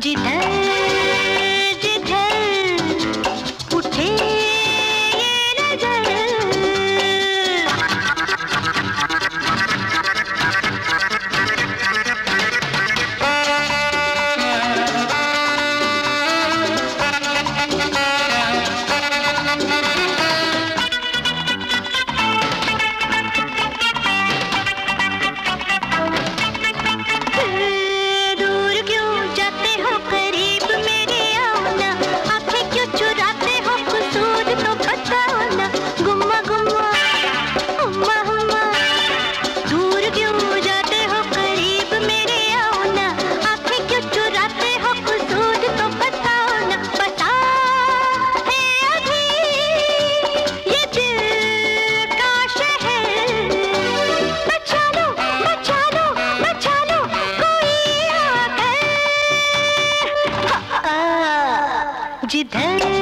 時代 जिधर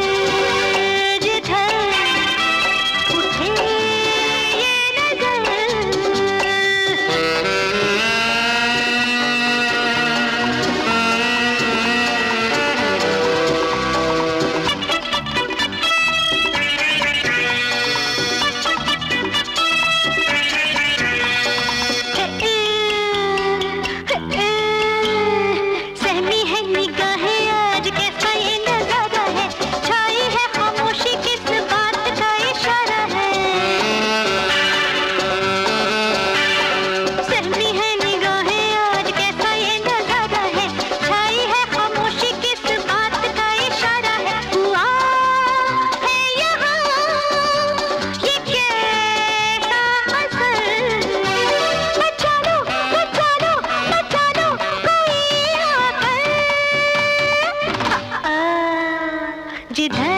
जिधर